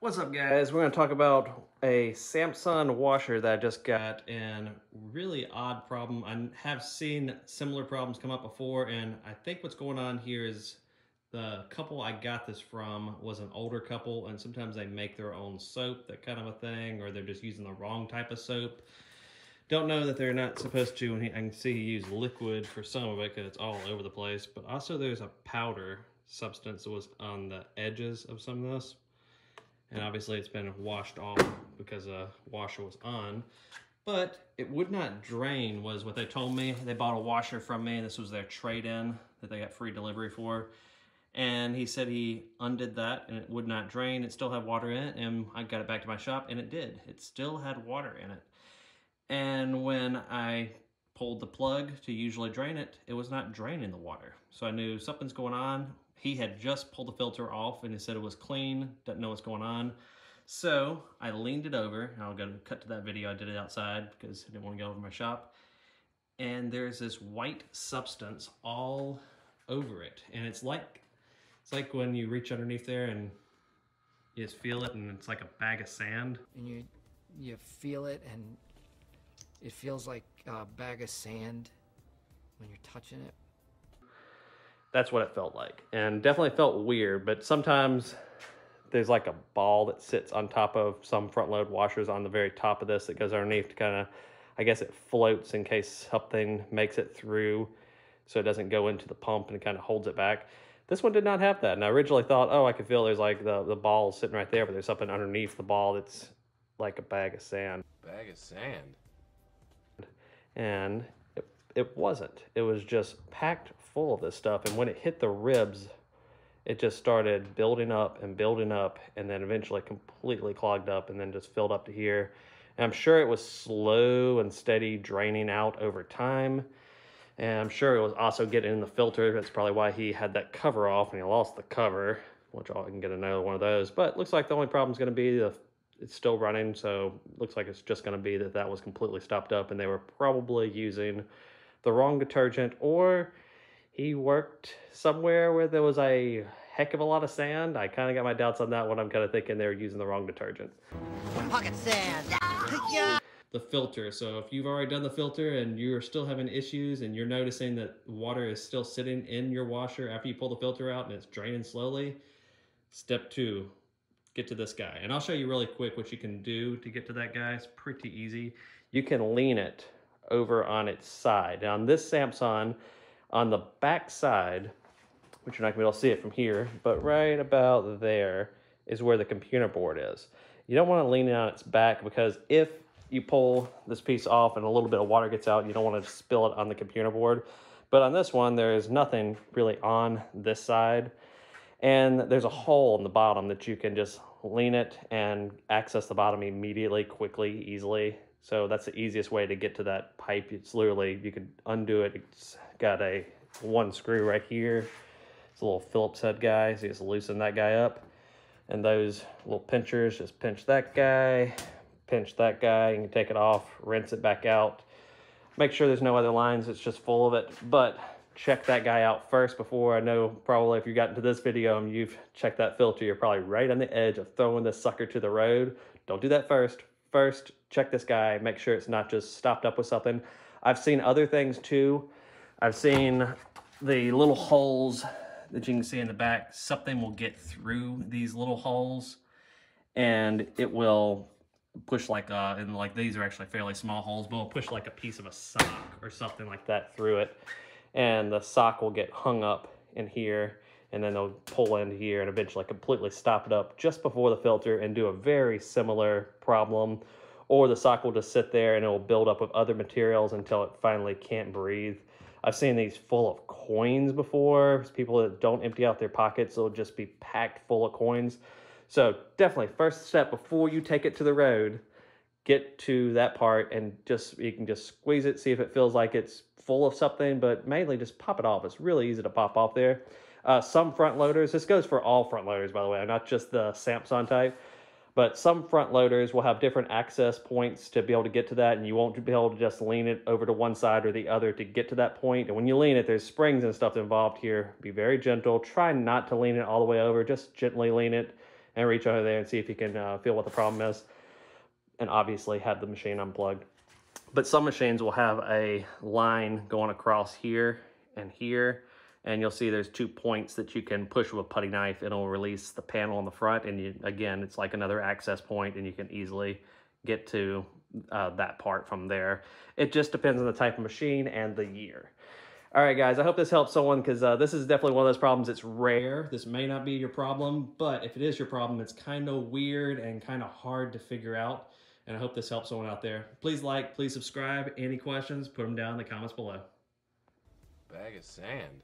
What's up guys? We're going to talk about a Samsung washer that I just got and really odd problem. I have seen similar problems come up before and I think what's going on here is the couple I got this from was an older couple and sometimes they make their own soap, that kind of a thing, or they're just using the wrong type of soap. Don't know that they're not supposed to, and I can see he used liquid for some of it because it's all over the place, but also there's a powder substance that was on the edges of some of this and obviously it's been washed off because a washer was on. But it would not drain was what they told me. They bought a washer from me. And this was their trade-in that they got free delivery for. And he said he undid that and it would not drain. It still had water in it and i got it back to my shop and it did. It still had water in it. And when i pulled the plug to usually drain it it was not draining the water. So i knew something's going on he had just pulled the filter off and he said it was clean, doesn't know what's going on. So I leaned it over, and I'll go cut to that video. I did it outside because I didn't want to go over my shop. And there's this white substance all over it. And it's like, it's like when you reach underneath there and you just feel it and it's like a bag of sand. And you, you feel it and it feels like a bag of sand when you're touching it that's what it felt like. And definitely felt weird, but sometimes there's like a ball that sits on top of some front load washers on the very top of this that goes underneath to kind of, I guess it floats in case something makes it through so it doesn't go into the pump and it kind of holds it back. This one did not have that. And I originally thought, oh, I could feel there's like the, the ball sitting right there, but there's something underneath the ball that's like a bag of sand. Bag of sand? And it wasn't. It was just packed full of this stuff. And when it hit the ribs, it just started building up and building up and then eventually completely clogged up and then just filled up to here. And I'm sure it was slow and steady draining out over time. And I'm sure it was also getting in the filter. That's probably why he had that cover off and he lost the cover, which I can get another one of those. But looks like the only problem is going to be the it's still running. So looks like it's just going to be that that was completely stopped up and they were probably using the wrong detergent or he worked somewhere where there was a heck of a lot of sand. I kind of got my doubts on that one. I'm kind of thinking they were using the wrong detergent. Pocket sand. yeah. The filter. So if you've already done the filter and you're still having issues and you're noticing that water is still sitting in your washer after you pull the filter out and it's draining slowly, step two, get to this guy. And I'll show you really quick what you can do to get to that guy. It's pretty easy. You can lean it over on its side. Now on this Samsung, on the back side, which you're not gonna be able to see it from here, but right about there is where the computer board is. You don't wanna lean it on its back because if you pull this piece off and a little bit of water gets out, you don't wanna spill it on the computer board. But on this one, there is nothing really on this side. And there's a hole in the bottom that you can just lean it and access the bottom immediately, quickly, easily. So that's the easiest way to get to that pipe. It's literally, you can undo it. It's got a one screw right here. It's a little Phillips head guy. So you just loosen that guy up. And those little pinchers, just pinch that guy, pinch that guy. You can take it off, rinse it back out. Make sure there's no other lines. It's just full of it. But check that guy out first before I know probably if you got into this video and you've checked that filter, you're probably right on the edge of throwing this sucker to the road. Don't do that first first check this guy, make sure it's not just stopped up with something. I've seen other things too. I've seen the little holes that you can see in the back. Something will get through these little holes and it will push like, uh, and like these are actually fairly small holes, but it'll push like a piece of a sock or something like that through it. And the sock will get hung up in here and then they'll pull into here and eventually completely stop it up just before the filter and do a very similar problem. Or the sock will just sit there and it will build up with other materials until it finally can't breathe. I've seen these full of coins before. People that don't empty out their pockets, they'll just be packed full of coins. So definitely first step before you take it to the road, get to that part and just, you can just squeeze it, see if it feels like it's full of something, but mainly just pop it off. It's really easy to pop off there. Uh, some front loaders, this goes for all front loaders, by the way, not just the Samsung type, but some front loaders will have different access points to be able to get to that, and you won't be able to just lean it over to one side or the other to get to that point. And when you lean it, there's springs and stuff involved here. Be very gentle. Try not to lean it all the way over. Just gently lean it and reach over there and see if you can uh, feel what the problem is. And obviously have the machine unplugged. But some machines will have a line going across here and here. And you'll see there's two points that you can push with a putty knife. It'll release the panel on the front. And you, again, it's like another access point and you can easily get to uh, that part from there. It just depends on the type of machine and the year. All right, guys, I hope this helps someone because uh, this is definitely one of those problems. It's rare. This may not be your problem, but if it is your problem, it's kind of weird and kind of hard to figure out. And I hope this helps someone out there. Please like, please subscribe. Any questions, put them down in the comments below. Bag of sand.